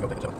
go, go, go, go.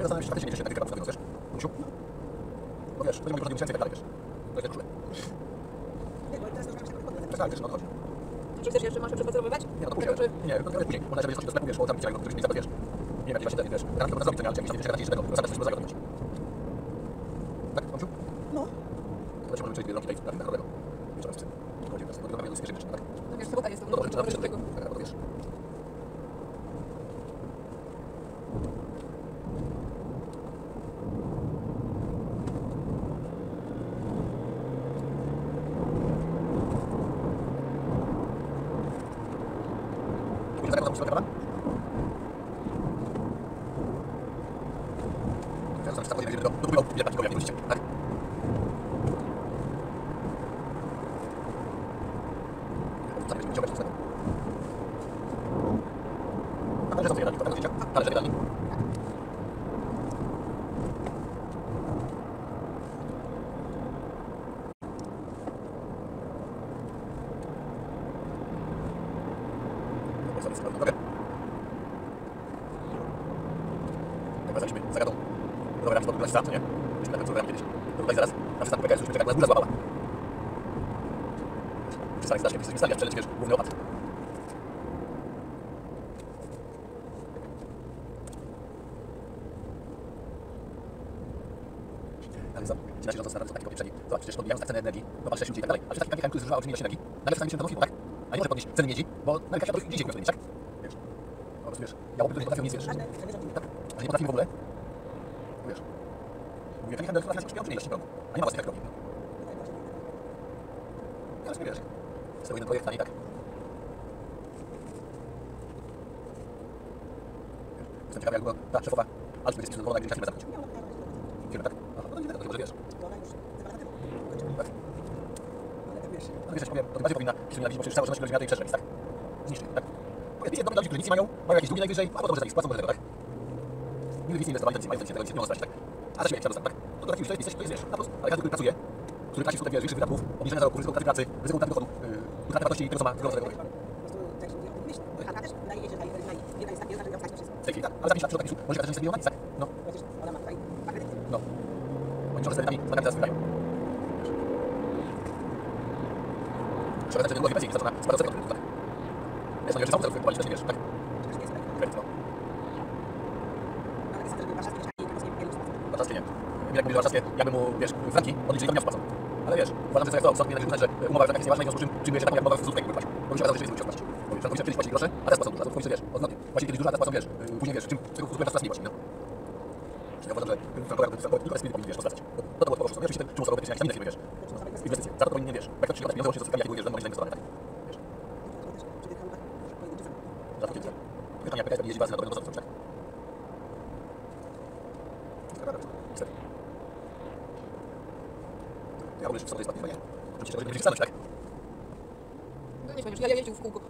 Ja zastanawiam się, czy faktycznie nie takie kraty wiesz? Musiu? Bo wiesz, będziemy już robić i tak dalej, wiesz? To jest koszulę. Tak, wiesz, no to chodzi. Czy chcesz jeszcze masz przepracowywać? Nie, no to później. Nie, to później. Można, żeby coś do sklepu, wiesz, bo tam widziałem, żebyś mi za to, wiesz. Nie wiem, jakiś właśnie, wiesz, rano to zrobić, to nie, ale chciałem gdzieś jeszcze tego, zamiast coś do zagotować. Tak, Tomciu? No. To się może przejść do rąki tej narodowego. Wiesz, raz, to będzie, to mamy jedno z pierwszych rzeczy, tak? No wiesz, sobota jest, to No dobrze, czy tam może jeszcze tego. tego? Tak, bo to wiesz. Później zagadam, musimy zagadam? Ja sam stawię, żeby do do budowy bilet takiego, jak nie musicie, tak? Co będziemy ciągać z tego? A także są sobie dali, to tak zdjęcia? Talerze wydali. Dobra, sobie sprawdzę drogę. Jak wracaliśmy za gadą rowerami spod Lasisa, co nie? Myśmy na końcu rowerami kiedyś. To tutaj zaraz na przystanku PKS już czekać, bo nas góra złapała. Przystanek strasznie, jesteśmy stali, aż przeleci, wiesz, główny opad. Ale co? Ci nasi rządzący są taki popieprzeni. Zobacz, przecież podbijając tak cenę energii, no patrz, 6 ludzi i tak dalej. Ale to jest taki kraj, który zużywa olbrzymią ilość energii. Nagle stanie się ten filmu, tak? A nie może podnieść ceny miedzi, bo nagle świat gdzieś powinien tak? Wiesz. Po prostu wiesz, które nie potrafią nic, wiesz. Tak? A że nie potrafią w ogóle. Wiesz. Mówię, taki handel chyba śpią przy ilości prądu. A nie ma własnych elektrowni. Ja sobie wiesz. Z tego jeden projekt, a nie tak. Jestem ciekawy, jak długo ta szefowa Alstom jest zadowolona, czas nie zamknąć. Firmy, tak? Aha, no to nie tego, tylko że wiesz. Tak. No wiesz, ja ci powiem, to tym bardziej powinna się nienawidzić, bo przecież całe żywność ludzi na tej przeżyć, tak? Zniszczyć, tak? Powiedz, jest dobry ludzi, którzy nic nie mają, mają jakieś długi najwyżej, a potem może za nich spłacą może tego, tak? Nigdy nic nie inwestowali, to nic nie mają, to nic nie tego, nic nie mogą tak? A też mieli przerost, tak? To do takich już to jest, to jest, wiesz, na plus. Ale każdy, który pracuje, który traci skutek, wiesz, większych wydatków, obniżenia zarobków, ryzyko utraty pracy, ryzyko utraty dochodu, yy, utraty wartości tego, co ma, tego, co tego W tej chwili, tak? Ale za 5 lat, przy takim może się milionami, tak? No, no. Oni może z kredytami, z bankami teraz wygrają. Trzeba dać, że długo pensji, za to na odsetek od kredytu, tak? Wiesz, no, jeżeli samochód kupować, też nie wiesz, tak? Kredyt, no. Warszawskie nie. Jak mówisz warszawskie, jakby mu, wiesz, franki odliczyli, to mnie wpłacą. Ale wiesz, uważam, że to jest to, sąd mnie uznać, że umowa w jest nieważna i w związku z czym przyjmuje się taką, jak umowa w złotówkę jakby płacił. Bo mi się wydawało, że rzeczywiście musiał płacić. Bo wiesz, frankowicze kiedyś płacili grosze, a teraz płacą dużo, a frankowicze, wiesz, odwrotnie. Płacili kiedyś dużo, a teraz płacą, wiesz, yy, później, wiesz, czym, czego kupują czas nie płacili, no. Czyli ja uważam, że frankowa, frankowa, tylko jest powinien, wiesz, rozwracać. To, to było po ten przymusowy będzie jakieś tam inne firmy, wiesz. Inwestycje. Za to powinien, wiesz, jak to przygotować pieniądze łącznie z odsetkami, jak wiesz, że mogą być zainwestowane, tak? Wiesz. Za to kiedy jest jeździ bazy na dobrego dostawcę, tak? Mówię, że w sobotę jest ładnie, nie? Oczywiście, że będzie stanąć, tak? No nie będziesz, ja jeździł w kółko.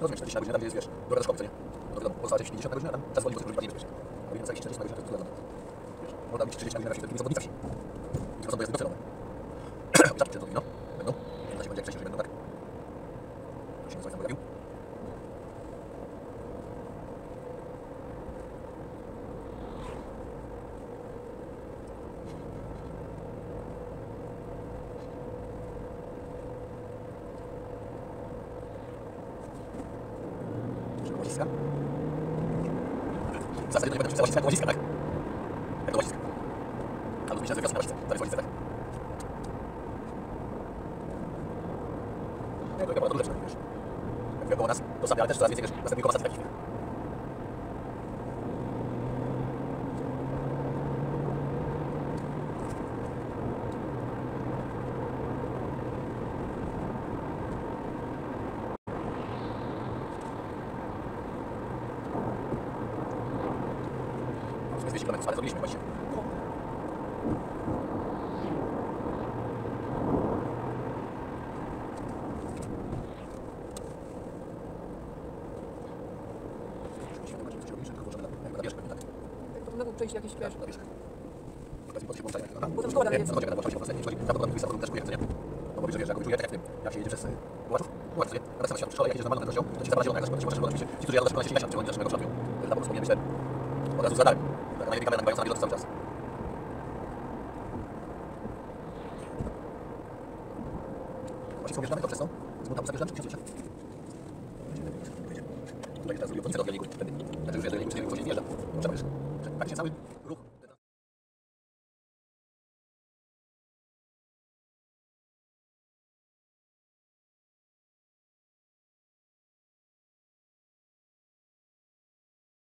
Rozumiesz, 40 na godzinę, tam gdzie jest, wiesz, droga do szkoły, co nie? No to wiadomo, pozostałe 50 na godzinę, tam czas wolny, bo to bardziej bezpiecznie. A więc 40 na godzinę to jest trudno. Wiesz, można być 30 na godzinę, takimi zawodnika wsi. I to są dojazdy docelowe. Czapki no? Będą? Nie da się będzie jak wcześniej, że będą, tak? To się nazywa, pojawił. Czy łaziska? W zasadzie to nie będę pisał łaziska, jak łaziska, tak? Jak to łaziska. Albo myślę, że wiosna na łaziska, łaziska, tak? Nie, to chyba to przynajmniej, wiesz. Jak wiadomo nas, to ale też coraz więcej, wiesz, następuje komasacji takich. 200 km, ale zrobiliśmy właśnie. Przejść jakieś, wiesz, Potem szkoła dalej jest. Potem chodzi, prawdopodobnie twój samochód też kuje, co nie? No bo wiesz, że jak czuje, tak jak tym, jak się jedzie przez Łaczów, Łaczów, co nie? A tak samo w szkole, jak jedziesz normalną prędkością, to ci zapala zielona, jak zaczynasz, zaczynasz, oczywiście, ci, którzy jadą na szkole, się nie że oni też mego szlapią. Tam po prostu powinien być ten, od razu z Gracias.